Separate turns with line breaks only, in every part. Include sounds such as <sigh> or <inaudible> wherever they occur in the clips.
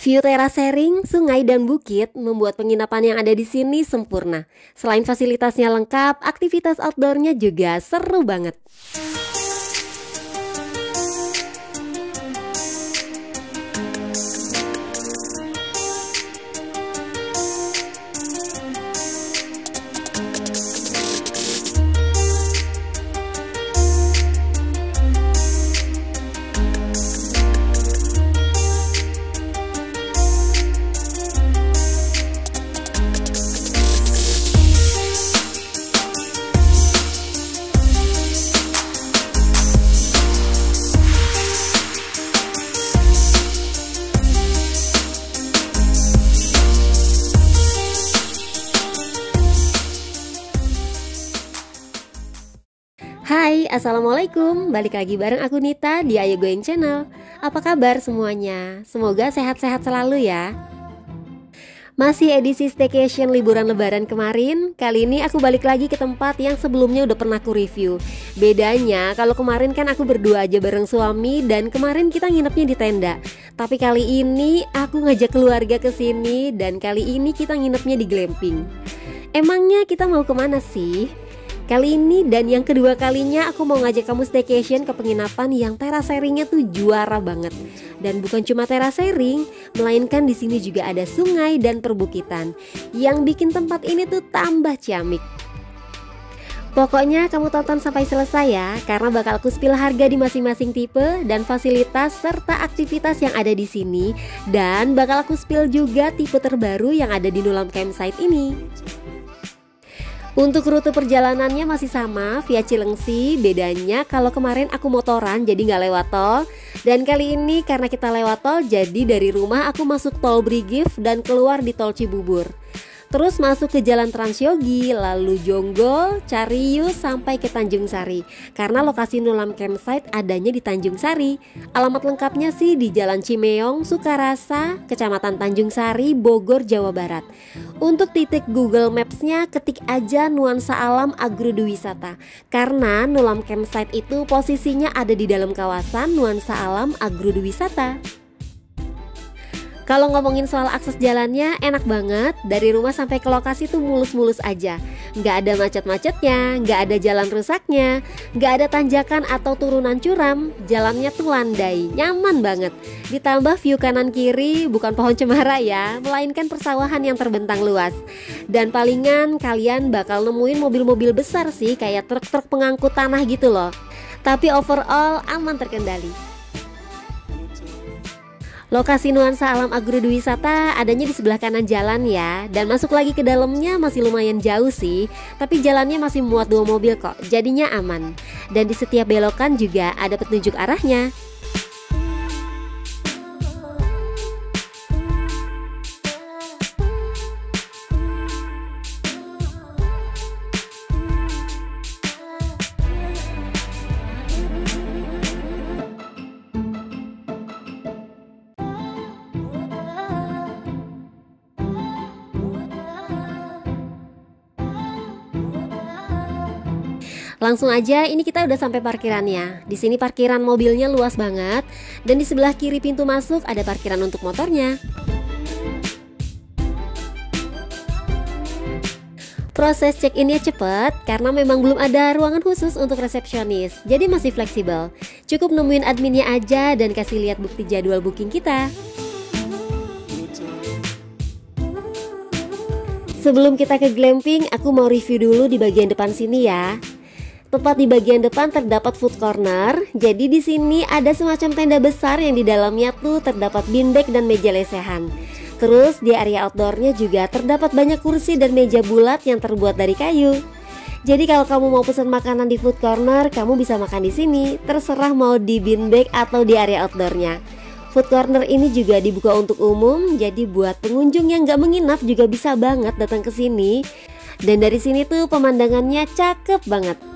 View terasering, sungai dan bukit membuat penginapan yang ada di sini sempurna. Selain fasilitasnya lengkap, aktivitas outdoornya juga seru banget. Assalamualaikum. Balik lagi bareng aku Nita di Ayo Going Channel. Apa kabar semuanya? Semoga sehat-sehat selalu ya. Masih edisi staycation liburan lebaran kemarin. Kali ini aku balik lagi ke tempat yang sebelumnya udah pernah aku review. Bedanya kalau kemarin kan aku berdua aja bareng suami Dan kemarin kita nginepnya di tenda. Tapi kali ini aku ngajak keluarga ke sini Dan kali ini kita nginepnya di glamping. Emangnya kita mau ke mana sih? Kali ini dan yang kedua kalinya aku mau ngajak kamu staycation ke penginapan yang teraseringnya tuh juara banget. Dan bukan cuma terasering, melainkan di sini juga ada sungai dan perbukitan yang bikin tempat ini tuh tambah ciamik. Pokoknya kamu tonton sampai selesai ya, karena bakal aku spill harga di masing-masing tipe dan fasilitas serta aktivitas yang ada di sini dan bakal aku spill juga tipe terbaru yang ada di Nulam Campsite ini. Untuk rute perjalanannya masih sama via Cilengsi. Bedanya kalau kemarin aku motoran jadi nggak lewat tol. Dan kali ini karena kita lewat tol jadi dari rumah aku masuk tol Brigif dan keluar di tol Cibubur Terus masuk ke Jalan Transyogi, lalu Jonggol, Carius sampai ke Tanjung Sari. Karena lokasi Nulam Campsite adanya di Tanjung Sari. Alamat lengkapnya sih di Jalan Cimeong, Sukarasa, Kecamatan Tanjung Sari, Bogor, Jawa Barat. Untuk titik Google Maps-nya ketik aja nuansa alam agrowisata. Karena Nulam Campsite itu posisinya ada di dalam kawasan nuansa alam agrowisata. Kalau ngomongin soal akses jalannya enak banget. Dari rumah sampai ke lokasi tuh mulus-mulus aja. Nggak ada macet-macetnya, nggak ada jalan rusaknya Nggak ada tanjakan atau turunan curam. Jalannya tuh landai, nyaman banget. Ditambah view kanan kiri bukan pohon cemara ya Melainkan persawahan yang terbentang luas. Dan palingan kalian bakal nemuin mobil-mobil besar sih Kayak truk-truk pengangkut tanah gitu loh. Tapi overall aman terkendali Lokasi nuansa alam agrowisata adanya di sebelah kanan jalan ya. Dan masuk lagi ke dalamnya masih lumayan jauh sih. Tapi jalannya masih muat dua mobil kok, jadinya aman. Dan di setiap belokan juga ada petunjuk arahnya Langsung aja, ini kita udah sampai parkirannya. Di sini parkiran mobilnya luas banget, dan di sebelah kiri pintu masuk ada parkiran untuk motornya. Proses check-innya cepet karena memang belum ada ruangan khusus untuk resepsionis, jadi masih fleksibel. Cukup nemuin adminnya aja dan kasih lihat bukti jadwal booking kita. Sebelum kita ke glamping, aku mau review dulu di bagian depan sini ya. Tepat di bagian depan terdapat food corner. Jadi di sini ada semacam tenda besar yang di dalamnya tuh terdapat beanbag dan meja lesehan. Terus di area outdoornya juga terdapat banyak kursi dan meja bulat yang terbuat dari kayu. Jadi kalau kamu mau pesan makanan di food corner, kamu bisa makan di sini. Terserah mau di beanbag atau di area outdoornya. Food corner ini juga dibuka untuk umum, jadi buat pengunjung yang gak menginap juga bisa banget datang ke sini. Dan dari sini tuh pemandangannya cakep banget.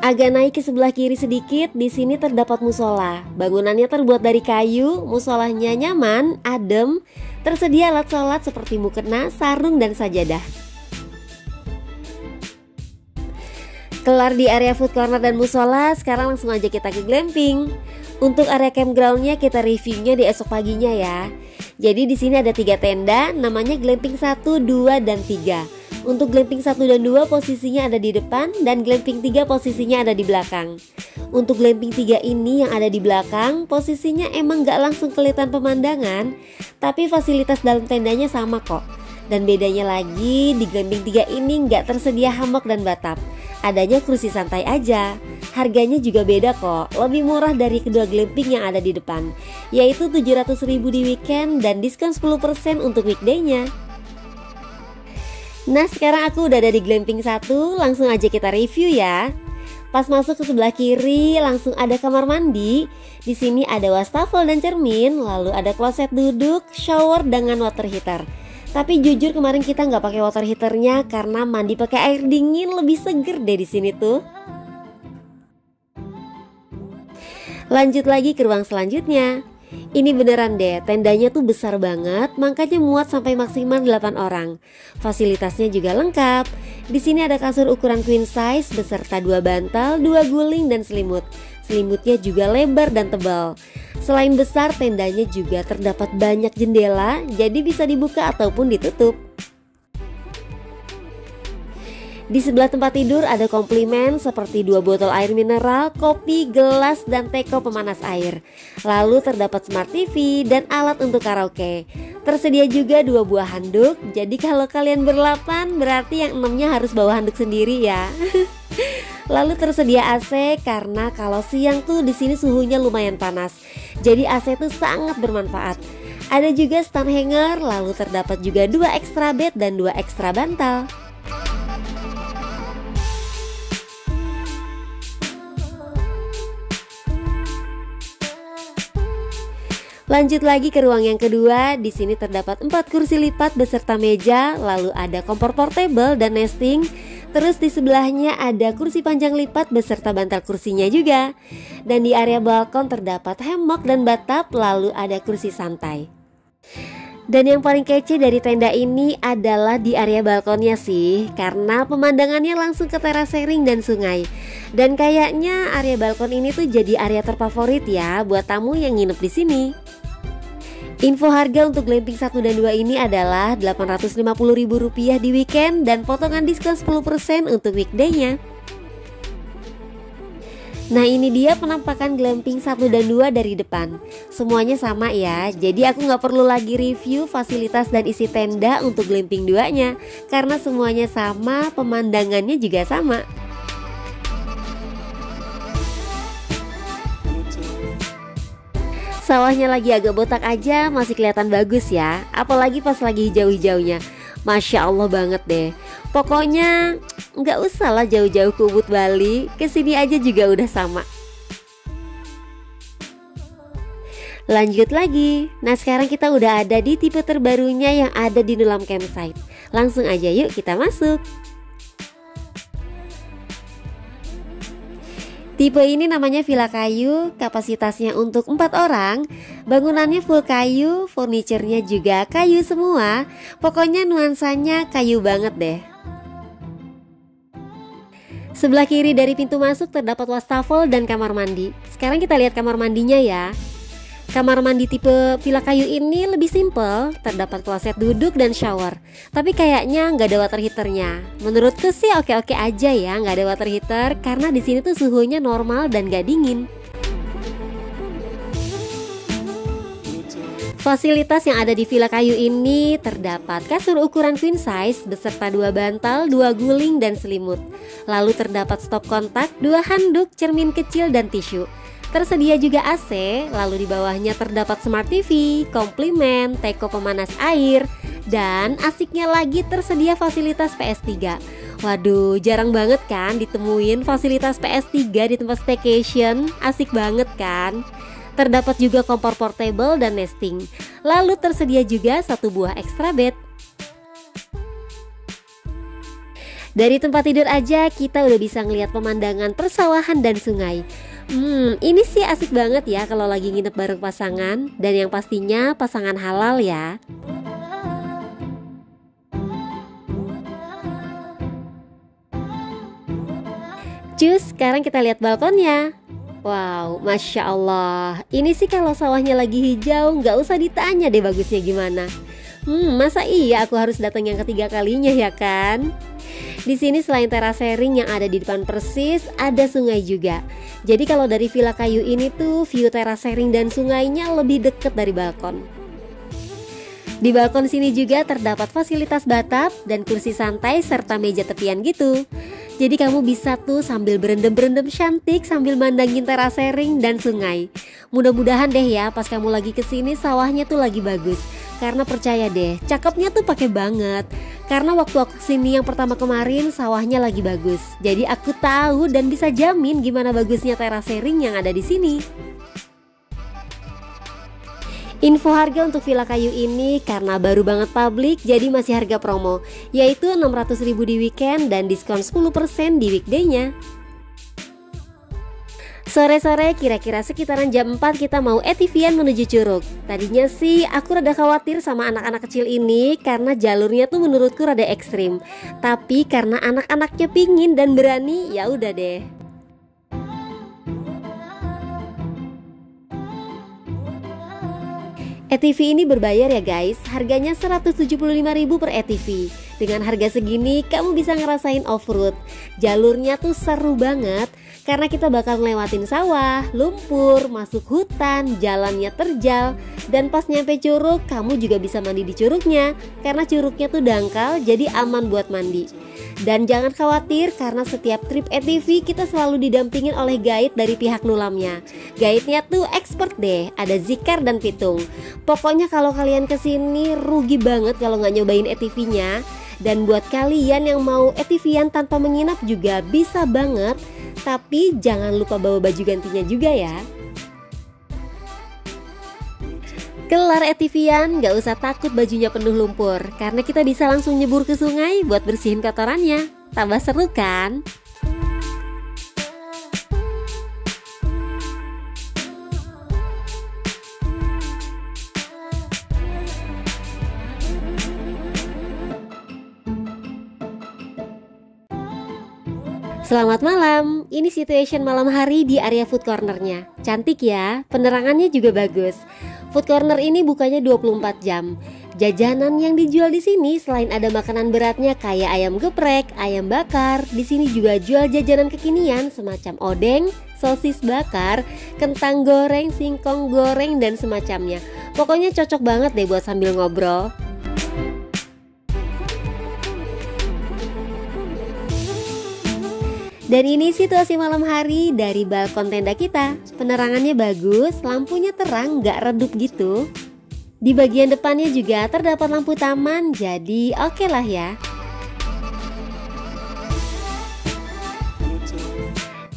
Agak naik ke sebelah kiri sedikit, di sini terdapat musola. Bangunannya terbuat dari kayu, musolanya nyaman, adem, Tersedia alat sholat seperti mukena, sarung, dan sajadah. Kelar di area food corner dan musola, sekarang langsung aja kita ke glamping. Untuk area campgroundnya kita reviewnya di esok paginya ya. Jadi di sini ada tiga tenda, namanya glamping 1, 2, dan 3. Untuk glamping 1 dan 2 posisinya ada di depan dan glamping 3 posisinya ada di belakang. Untuk glamping 3 ini yang ada di belakang, posisinya emang gak langsung kelihatan pemandangan, tapi fasilitas dalam tendanya sama kok. Dan bedanya lagi, di glamping 3 ini nggak tersedia hammock dan batap adanya kursi santai aja. Harganya juga beda kok, lebih murah dari kedua glamping yang ada di depan, yaitu 700 ribu di weekend dan diskon 10% untuk weekday-nya. Nah sekarang aku udah ada di glamping satu, langsung aja kita review ya. Pas masuk ke sebelah kiri langsung ada kamar mandi. Di sini ada wastafel dan cermin, lalu ada kloset duduk, shower dengan water heater. Tapi jujur kemarin kita nggak pakai water heaternya karena mandi pakai air dingin lebih seger deh di sini tuh. Lanjut lagi ke ruang selanjutnya. Ini beneran deh, tendanya tuh besar banget, makanya muat sampai maksimal 8 orang. Fasilitasnya juga lengkap. Di sini ada kasur ukuran queen size beserta dua bantal, dua guling dan selimut. Selimutnya juga lebar dan tebal. Selain besar, tendanya juga terdapat banyak jendela, jadi bisa dibuka ataupun ditutup. Di sebelah tempat tidur ada komplimen seperti dua botol air mineral, kopi, gelas, dan teko pemanas air. Lalu terdapat smart TV dan alat untuk karaoke. Tersedia juga dua buah handuk, jadi kalau kalian berlapan berarti yang enamnya harus bawa handuk sendiri ya. <laughs> Lalu tersedia AC karena kalau siang tuh di sini suhunya lumayan panas. Jadi AC itu sangat bermanfaat. Ada juga stand hanger, lalu terdapat juga dua ekstra bed dan dua ekstra bantal. Lanjut lagi ke ruang yang kedua, di sini terdapat empat kursi lipat beserta meja, lalu ada kompor portable dan nesting. Terus di sebelahnya ada kursi panjang lipat beserta bantal kursinya juga. Dan di area balkon terdapat hammock dan batap, lalu ada kursi santai. Dan yang paling kece dari tenda ini adalah di area balkonnya sih Karena pemandangannya langsung ke teras sharing dan sungai Dan kayaknya area balkon ini tuh jadi area terfavorit ya buat tamu yang nginep di sini. Info harga untuk glamping 1 dan 2 ini adalah Rp850.000 di weekend dan potongan diskon 10% untuk weekday-nya. Nah ini dia penampakan glamping 1 dan 2 dari depan. Semuanya sama ya Jadi aku nggak perlu lagi review fasilitas dan isi tenda untuk glamping 2 nya Karena semuanya sama, pemandangannya juga sama Sawahnya lagi agak botak aja masih kelihatan bagus ya. Apalagi pas lagi hijau-hijaunya. Masya Allah banget deh. Pokoknya nggak usah lah jauh-jauh ke Ubud Bali. Ke sini aja juga udah sama. Lanjut lagi. Nah sekarang kita udah ada di tipe terbarunya yang ada di dalam campsite. Langsung aja yuk kita masuk Tipe ini namanya villa kayu, kapasitasnya untuk empat orang. Bangunannya full kayu, furniturnya juga kayu semua. Pokoknya nuansanya kayu banget deh. Sebelah kiri dari pintu masuk terdapat wastafel dan kamar mandi. Sekarang kita lihat kamar mandinya ya. Kamar mandi tipe villa kayu ini lebih simple, terdapat kloset duduk dan shower. Tapi kayaknya nggak ada water heaternya. Menurutku sih oke-oke aja ya nggak ada water heater karena di sini tuh suhunya normal dan nggak dingin. Fasilitas yang ada di villa kayu ini terdapat kasur ukuran queen size beserta dua bantal, dua guling, dan selimut. Lalu terdapat stop kontak, dua handuk, cermin kecil, dan tisu. Tersedia juga AC, lalu di bawahnya terdapat Smart TV, komplimen, teko pemanas air, dan asiknya lagi tersedia fasilitas PS3. Waduh, jarang banget kan ditemuin fasilitas PS3 di tempat staycation, asik banget kan? Terdapat juga kompor portable dan nesting. Lalu tersedia juga satu buah extra bed. Dari tempat tidur aja kita udah bisa ngeliat pemandangan persawahan dan sungai. Hmm, ini sih asik banget ya kalau lagi nginep bareng pasangan dan yang pastinya pasangan halal ya. Cus, sekarang kita lihat balkonnya. Wow, Masya Allah Ini sih kalau sawahnya lagi hijau nggak usah ditanya deh bagusnya gimana Hmm, masa iya aku harus datang yang ketiga kalinya ya kan? Di sini selain terasering yang ada di depan persis, ada sungai juga. Jadi kalau dari villa kayu ini tuh view terasering dan sungainya lebih deket dari balkon. Di balkon sini juga terdapat fasilitas batap dan kursi santai serta meja tepian gitu. Jadi kamu bisa tuh sambil berendam-berendam cantik sambil mandangin terasering dan sungai. Mudah-mudahan deh ya pas kamu lagi ke sini sawahnya tuh lagi bagus. Karena percaya deh, cakepnya tuh pakai banget. Karena waktu aku ke sini yang pertama kemarin sawahnya lagi bagus. Jadi aku tahu dan bisa jamin gimana bagusnya terasering yang ada di sini. Info harga untuk villa kayu ini karena baru banget publik jadi masih harga promo yaitu 600 ribu di weekend dan diskon 10% di weekday-nya. Sore-sore kira-kira sekitaran jam 4 kita mau etivian menuju Curug. Tadinya sih aku rada khawatir sama anak-anak kecil ini Karena jalurnya tuh menurutku rada ekstrim. Tapi karena anak-anaknya pingin dan berani ya udah deh. ETV ini berbayar ya guys, harganya 175.000 per ETV. Dengan harga segini, kamu bisa ngerasain off-road. Jalurnya tuh seru banget, karena kita bakal ngelewatin sawah, lumpur, masuk hutan, jalannya terjal, dan pas nyampe curug, kamu juga bisa mandi di curugnya, karena curugnya tuh dangkal, jadi aman buat mandi. Dan jangan khawatir karena setiap trip ATV kita selalu didampingin oleh guide dari pihak nulamnya. Guide-nya tuh expert deh, ada Zikar dan Pitung. Pokoknya kalau kalian ke sini rugi banget kalau nggak nyobain ATV-nya. Dan buat kalian yang mau ATV-an tanpa menginap juga bisa banget. Tapi jangan lupa bawa baju gantinya juga ya. Kelar etivian, gak usah takut bajunya penuh lumpur Karena kita bisa langsung nyebur ke sungai buat bersihin kotorannya Tambah seru kan? Selamat malam, ini situation malam hari di area food cornernya Cantik ya, penerangannya juga bagus Food corner ini bukanya 24 jam Jajanan yang dijual di sini selain ada makanan beratnya kayak ayam geprek, ayam bakar, di sini juga jual jajanan kekinian semacam odeng, sosis bakar, kentang goreng, singkong goreng dan semacamnya. Pokoknya cocok banget deh buat sambil ngobrol. Dan ini situasi malam hari dari balkon tenda kita. Penerangannya bagus, lampunya terang, gak redup gitu. Di bagian depannya juga terdapat lampu taman, jadi oke okay lah ya.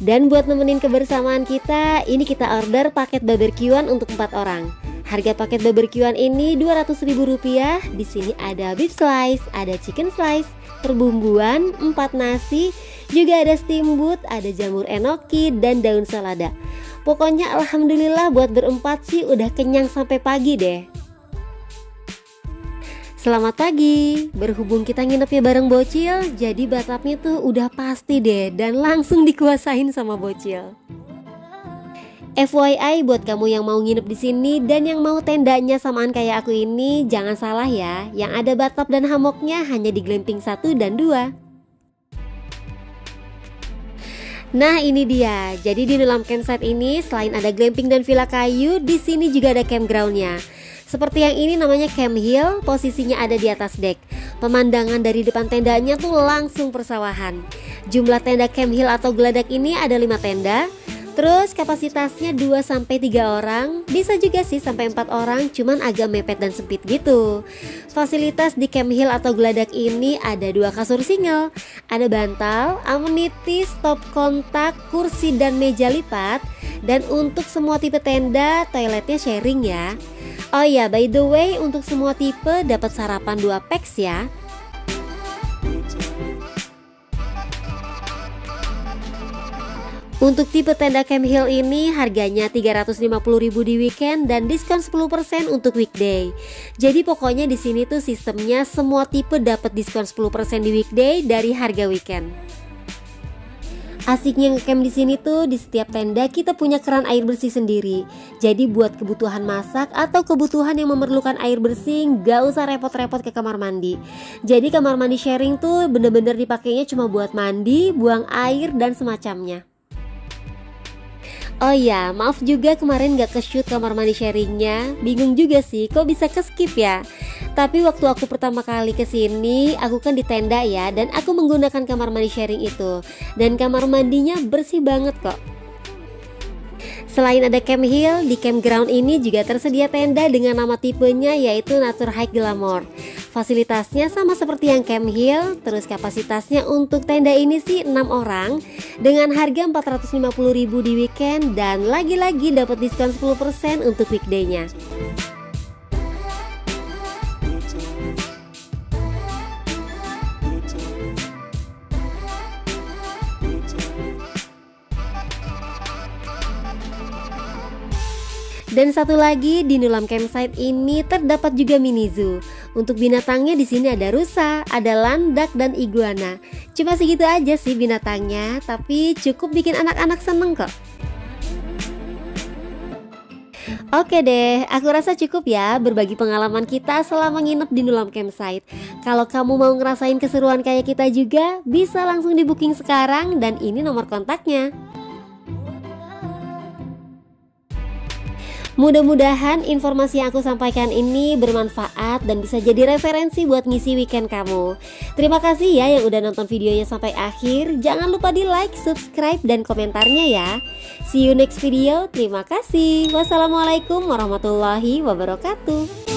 Dan buat nemenin kebersamaan kita, ini kita order paket barbekyuan untuk 4 orang. Harga paket barbekyuan ini Rp200.000. Di sini ada beef slice, ada chicken slice, perbumbuan, 4 nasi, juga ada steamboat, ada jamur enoki, dan daun selada. Pokoknya alhamdulillah buat berempat sih udah kenyang sampai pagi deh. Selamat pagi, berhubung kita nginepnya bareng bocil, jadi batapnya tuh udah pasti deh dan langsung dikuasain sama bocil. FYI buat kamu yang mau nginep di sini dan yang mau tendanya samaan kayak aku ini, jangan salah ya, yang ada batap dan hamoknya hanya di glamping 1 dan 2. Nah ini dia, jadi di dalam campsite ini selain ada glamping dan villa kayu, di sini juga ada campgroundnya. Seperti yang ini namanya Camp Hill, posisinya ada di atas deck. Pemandangan dari depan tendanya tuh langsung persawahan. Jumlah tenda Camp Hill atau geladak ini ada 5 tenda, Terus kapasitasnya 2 sampai 3 orang, bisa juga sih sampai 4 orang, cuman agak mepet dan sempit gitu. Fasilitas di Camp Hill atau Geladak ini ada dua kasur single, ada bantal, amenities, stop kontak, kursi dan meja lipat, dan untuk semua tipe tenda, toiletnya sharing ya. Oh ya, by the way, untuk semua tipe dapat sarapan 2 packs ya. Untuk tipe tenda Camp Hill ini harganya 350.000 di weekend dan diskon 10% untuk weekday. Jadi pokoknya di sini tuh sistemnya semua tipe dapat diskon 10% di weekday dari harga weekend. Asiknya ngecamp di sini tuh di setiap tenda kita punya keran air bersih sendiri. Jadi buat kebutuhan masak atau kebutuhan yang memerlukan air bersih gak usah repot-repot ke kamar mandi. Jadi kamar mandi sharing tuh bener-bener dipakainya cuma buat mandi, buang air dan semacamnya. Oh iya, maaf juga kemarin gak ke-shoot kamar mandi sharingnya. Bingung juga sih, kok bisa ke-skip ya? Tapi waktu aku pertama kali ke sini, aku kan di tenda ya Dan aku menggunakan kamar mandi sharing itu. Dan kamar mandinya bersih banget kok Selain ada Camp Hill, di campground ini juga tersedia tenda dengan nama tipenya yaitu Nature Hike Glamour. Fasilitasnya sama seperti yang Camp Hill, terus kapasitasnya untuk tenda ini sih 6 orang dengan harga 450.000 di weekend dan lagi-lagi dapat diskon 10% untuk weekday-nya. Dan satu lagi di Nulam Campsite ini terdapat juga mini zoo. Untuk binatangnya di sini ada rusa, ada landak dan iguana. Cuma segitu aja sih binatangnya, tapi cukup bikin anak-anak seneng kok. Oke deh, aku rasa cukup ya berbagi pengalaman kita selama nginep di Nulam Campsite. Kalau kamu mau ngerasain keseruan kayak kita juga, bisa langsung di booking sekarang dan ini nomor kontaknya. Mudah-mudahan informasi yang aku sampaikan ini bermanfaat dan bisa jadi referensi buat ngisi weekend kamu. Terima kasih ya yang udah nonton videonya sampai akhir. Jangan lupa di like, subscribe, dan komentarnya ya. See you next video. Terima kasih. Wassalamualaikum warahmatullahi wabarakatuh.